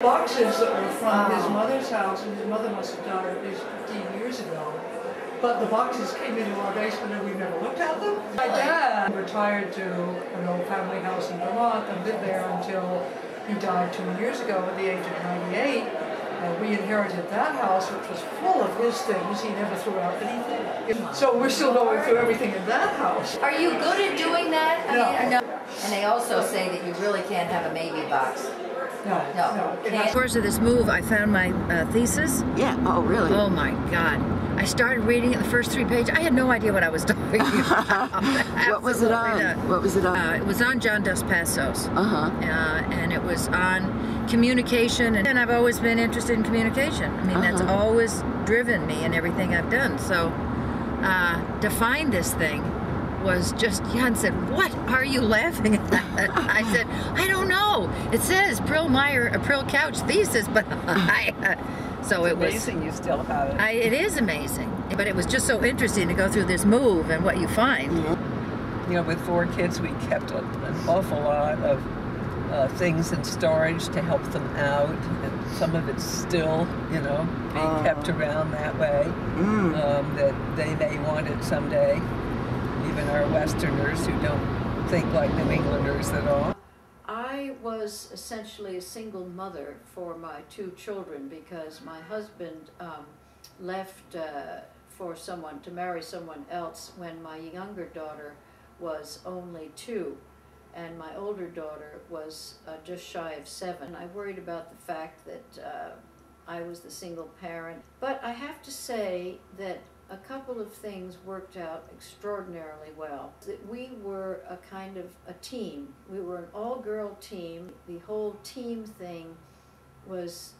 boxes that were from his mother's house, and his mother must have died at least 15 years ago. But the boxes came into our basement and we never looked at them. My dad retired to an old family house in Vermont and lived there until he died two years ago at the age of 98. And we inherited that house, which was full of his things. He never threw out anything. So we're still going through everything in that house. Are you good at doing that? I No. mean, or no? And they also say that you really can't have a maybe box. No, No. no. It Can't- course of this move, I found my uh, thesis. Yeah. Oh, really? Oh my God. I started reading it the first three pages. I had no idea what I was talking about. what was it on? not. What was it on? Uh, it was on John Dos Passos. Uh huh. Uh, and it was on communication, and, and I've always been interested in communication. I mean, that's Uh-huh. always driven me in everything I've done. So uh, to find this thing was just, Jan said, What are you laughing at? I said, I don't know. It says Prill Meyer, a Prill Couch thesis, but I. Uh, so it was. Amazing you still have it. I, it is amazing, but it was just so interesting to go through this move and what you find. You know, with four kids, we kept a, an awful lot of uh, things in storage to help them out, and some of it's still, you know, being kept around that way. Um, that they may want it someday. Even our Westerners who don't think like New Englanders at all. I was essentially a single mother for my two children because my husband um, left uh, for someone to marry someone else when my younger daughter was only two and my older daughter was uh, just shy of seven. I worried about the fact that uh, I was the single parent, but I have to say that a couple of things worked out extraordinarily well. That we were a kind of a team. We were an all-girl team. The whole team thing was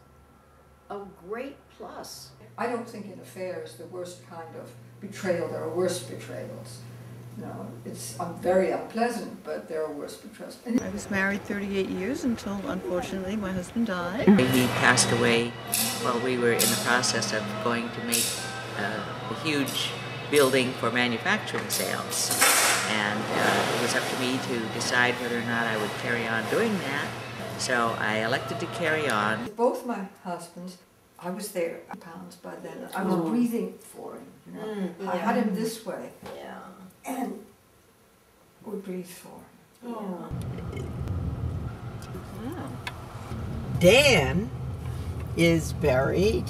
a great plus. I don't think an affair is the worst kind of betrayal. There are worse betrayals. No, it's um, very unpleasant, but there are worse betrayals. I was married 38 years until, unfortunately, my husband died. He passed away while we were in the process of going to make uh, a huge building for manufacturing sales. And uh, it was up to me to decide whether or not I would carry on doing that. So I elected to carry on. both my husbands, I was there pounds by then. I was breathing for him. You know? I had him this way, Yeah. and would breathe for him. Dan is buried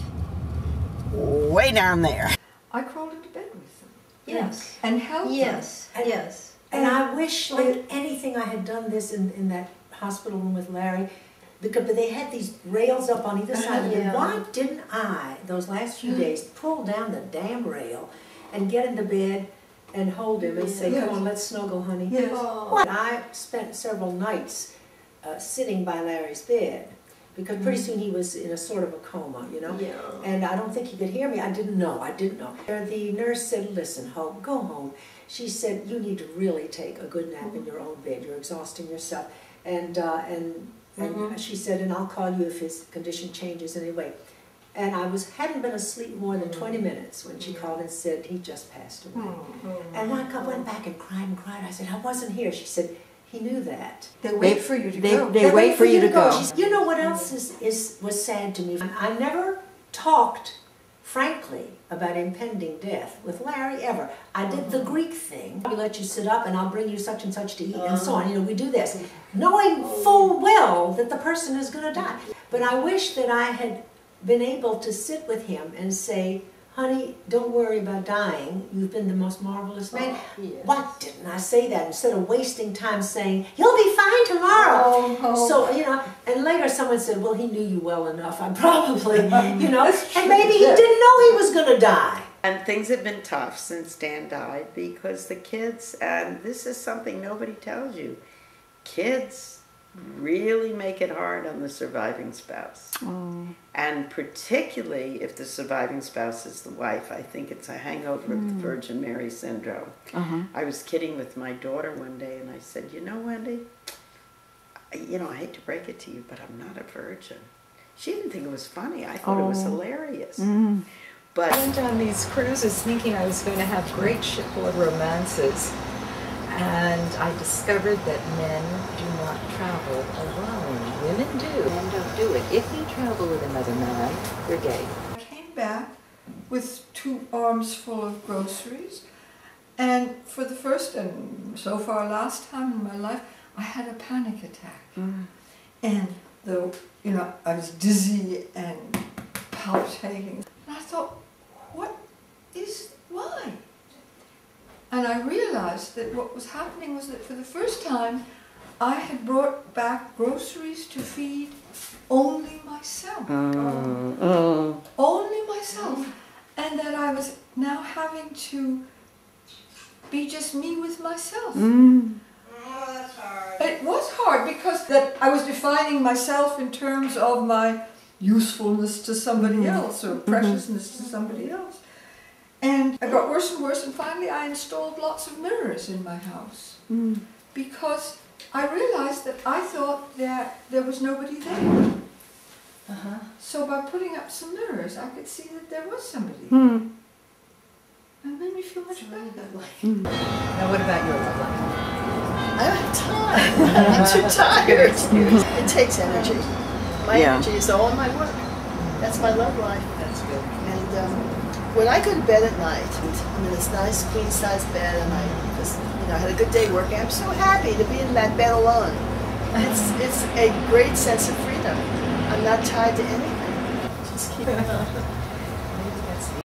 way down there. I crawled into bed with them Yes, and held them. yes, And- yes. And I wish, like anything, I had done this in, in that hospital room with Larry, because, but they had these rails up on either side of it. Yeah. Why didn't I, those last few days, pull down the damn rail and get into bed and hold him and say, Yes. come on, let's snuggle, honey? Yes. What? I spent several nights uh, sitting by Larry's bed, because pretty soon he was in a sort of a coma, you know? Yeah. And I don't think he could hear me. I didn't know. I didn't know. The nurse said, listen, Hope, go home. She said, you need to really take a good nap in mm-hmm. your own bed. You're exhausting yourself. And, uh, and, and mm-hmm. she said, and I'll call you if his condition changes anyway. And I was hadn't been asleep more than 20 mm-hmm. minutes when she called and said, he just passed away. And I went back and cried and cried. I said, I wasn't here. She said, he knew that. They wait for you to they, go. They, wait for you to go. Said, you know what else is, is was sad to me? I never talked frankly about impending death with Larry ever. I did the Greek thing. We let you sit up and I'll bring you such and such to eat and so on. You know, we do this, knowing full well that the person is going to die. But I wish that I had been able to sit with him and say, honey, don't worry about dying. You've been the most marvelous man. Oh, Why didn't I say that instead of wasting time saying, you'll be fine tomorrow? Oh. So, you know, and later someone said, well, he knew you well enough. I probably, you know, and maybe he didn't know he was going to die. And things have been tough since Dan died because the kids, and this is something nobody tells you, kids really make it hard on the surviving spouse. Oh. And particularly if the surviving spouse is the wife, I think it's a hangover of the hmm. Virgin Mary syndrome. Uh-huh. I was kidding with my daughter one day and I said, You know, Wendy, I- you know, I hate to break it to you, but I'm not a virgin. She didn't think it was funny. I thought it was oh. hilarious. Hmm. But I went on these cruises thinking I was going to have great shipboard romances, and I discovered that men do not travel alone. women do. Men don't do it. If you travel with another man, you're gay. I came back with two arms full of groceries, and for the first and so far last time in my life, I had a panic attack. Mm. And the you know, I was dizzy and palpitating. And I thought, what is why? And I realized that what was happening was that for the first time, I had brought back groceries to feed only myself. Oh, Only myself. And that I was now having to be just me with myself. Mm. It was hard because that I was defining myself in terms of my usefulness to somebody else or mm-hmm. preciousness to somebody else. And it got worse and worse, and finally I installed lots of mirrors in my house mm. because I realized that I thought that there was nobody there. Uh-huh. So by putting up some mirrors, I could see that there was somebody. Hmm. And it made me feel much better. Hmm. Now, what about your love life? I don't have time. I'm too tired. It takes energy. My Yeah. energy is all in my work. That's my love life. That's good. And um, when I go to bed at night, I'm in this nice queen size bed, and I just, you know, I had a good day working. I'm so happy to be in that bed alone. It's it's a great sense of freedom. I'm not tied to anything. Just keep